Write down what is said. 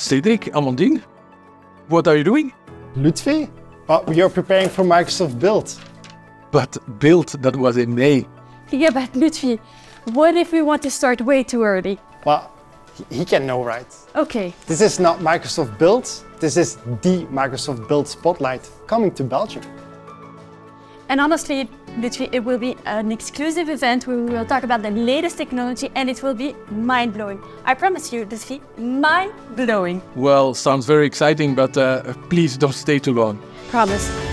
Cedric, Amandine, what are you doing? Lutfi? Well, we are preparing for Microsoft Build. But Build, that was in May. Yeah, but Lutfi, what if we want to start way too early? Well, he, he can know, right? Okay, This is not Microsoft Build. This is the Microsoft Build Spotlight coming to Belgium. And honestly, it will be an exclusive event where we will talk about the latest technology and it will be mind-blowing. I promise you, Lutfi, mind-blowing. Well, sounds very exciting, but uh, please don't stay too long. Promise.